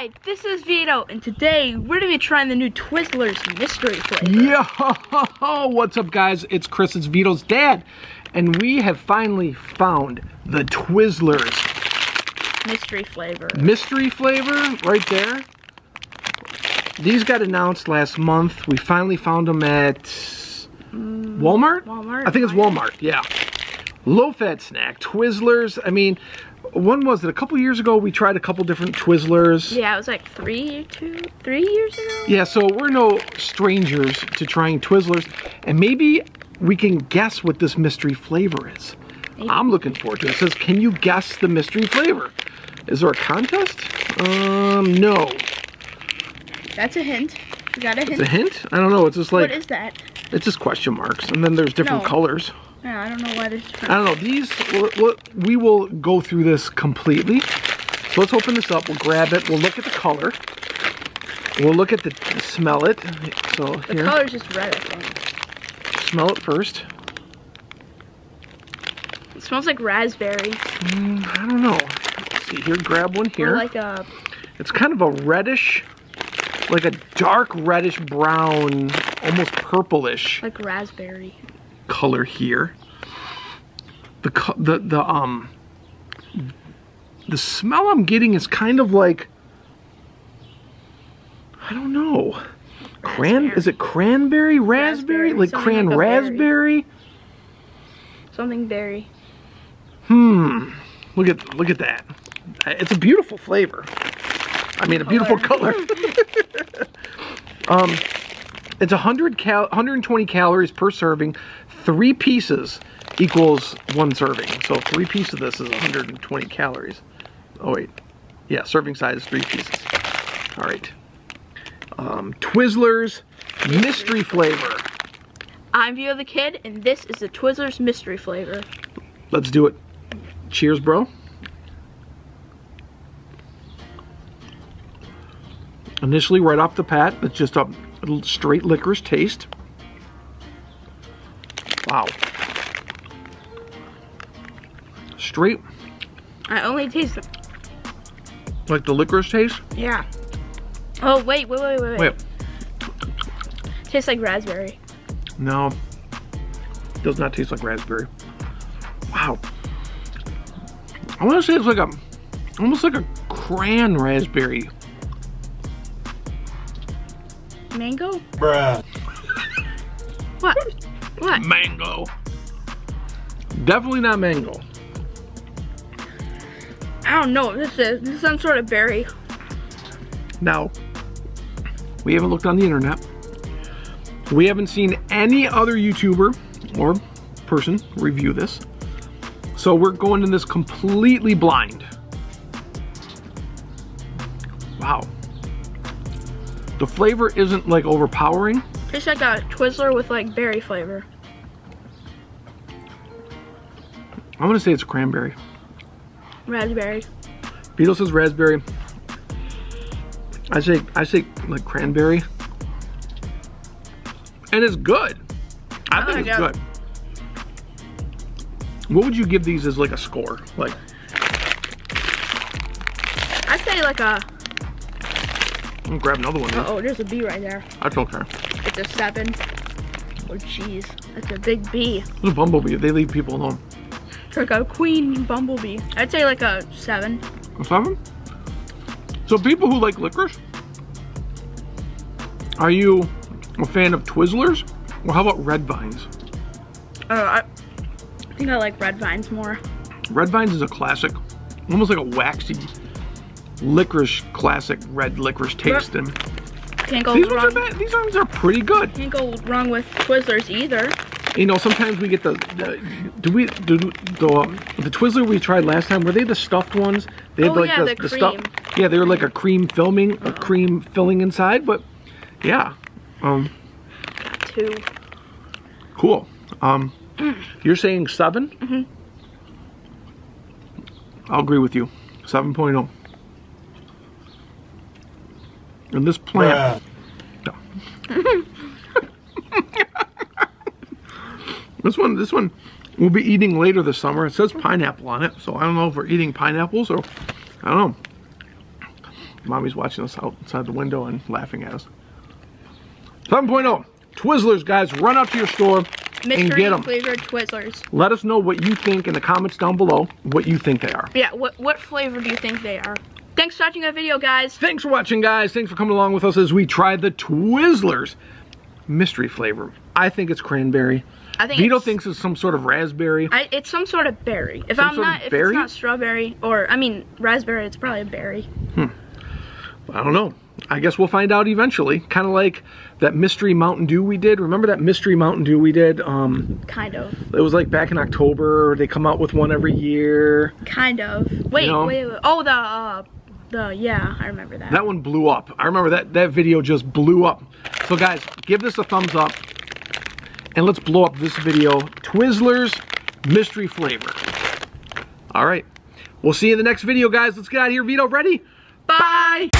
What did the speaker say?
Hi, this is Vito, and today we're gonna be trying the new Twizzlers mystery flavor. Yo, what's up guys? It's Chris, it's Vito's dad. And we have finally found the Twizzlers Mystery flavor. mystery flavor right there. These got announced last month. We finally found them at mm, Walmart? Walmart, I think it's. Walmart, yeah. Low fat snack, Twizzlers. I mean, when was it? A couple years ago, we tried a couple different Twizzlers. Yeah, it was like three, two, three years ago. Yeah, so we're no strangers to trying Twizzlers, and maybe we can guess what this mystery flavor is. Maybe. I'm looking forward to it. It says, can you guess the mystery flavor? Is there a contest? Um, no. That's a hint. We got a hint. It's a hint? I don't know. It's just like, what is that? it's just question marks, and then there's different No. colors. Yeah, I don't know why this. I don't know. These, we will go through this completely. So let's open this up. We'll grab it. We'll look at the color. We'll look at the, smell it. So The here, color's just red, I think. smell it first. It smells like raspberry. Mm, I don't know. Let's see here, grab one Or here. like a. it's kind of a reddish, like a dark reddish brown, almost purplish like raspberry. Color here. The the the um the smell I'm getting is kind of like I don't know. Cran is it cranberry raspberry? Raspberry, Like cran like a berry. raspberry? Something berry. Hmm. Look at look at that. It's a beautiful flavor. I mean, a beautiful color. um, it's 100 cal 120 calories per serving. Three pieces equals one serving. So three pieces of this is 120 calories. Oh wait, yeah, serving size is three pieces. All right. Um, Twizzlers mystery flavor. I'm Vito the Kid, and this is the Twizzlers mystery flavor. Let's do it. Cheers, bro. Initially, right off the pat, it's just a straight licorice taste. Wow. Straight, I only taste. like the licorice taste. Yeah. Oh wait, wait, wait, wait, wait. Wait, Tastes like raspberry. no. Does not taste like raspberry. Wow. I want to say it's like a, almost like a cran raspberry. Mango? Bruh. What? What? Mango. Definitely not mango. I don't know what this is. This is some sort of berry. Now, we haven't looked on the internet. We haven't seen any other YouTuber or person review this. So we're going in this completely blind. Wow. The flavor isn't like overpowering. Tastes like a Twizzler with like berry flavor. I'm gonna say it's cranberry. Raspberry. Vito says raspberry. I say I say like cranberry. And it's good. I Oh, think it's good. What would you give these as like a score? Like I'd say like a. I'm gonna grab another one. Uh oh, there's a B right there. That's okay. A seven. Oh jeez, that's a big bee. It's a bumblebee. They leave people alone. It's like a queen bumblebee. I'd say like a seven. A seven? So people who like licorice, are you a fan of Twizzlers? Or how about Red Vines? Uh, I, I think I like red vines more. Red Vines is a classic, almost like a waxy licorice classic red licorice taste. And Can't go these ones are wrong. bad. These ones are pretty good. Can't go wrong with Twizzlers either. You know, sometimes we get the, the do we do the um, the Twizzler we tried last time? Were they the stuffed ones? They had Oh, like yeah, the, the stuff. cream. Yeah, they were like a cream filming, a cream filling inside. But yeah, um, Two. cool. Um, you're saying 7 Mm-hmm. I'll agree with you. 7.0. And this plant. Bruh. This one, this one, we'll be eating later this summer. It says pineapple on it, so I don't know if we're eating pineapples or I don't know. Mommy's watching us outside the window and laughing at us. 7.0. Twizzlers, guys, run out to your store and get them. flavored Twizzlers. Let us know what you think in the comments down below, what you think they are. Yeah, what what flavor do you think they are? Thanks for watching our video, guys. Thanks for watching, guys. Thanks for coming along with us as we try the Twizzlers mystery flavor. I think it's cranberry. I think Vito it's, thinks it's some sort of raspberry. I, it's some sort of berry. If Some I'm not, if berry? it's not strawberry or I mean raspberry, it's probably a berry. Hmm. I don't know. I guess we'll find out eventually. Kind of like that mystery Mountain Dew we did. Remember that mystery Mountain Dew we did? Um, Kind of. it was like back in October. They come out with one every year. Kind of. Wait, know? wait, wait. Oh, the, uh, the, yeah, I remember that. That one blew up. I remember that that video just blew up. So guys, give this a thumbs up and let's blow up this video. Twizzlers mystery flavor. All right. We'll see you in the next video, guys. Let's get out of here. Vito, ready? Bye.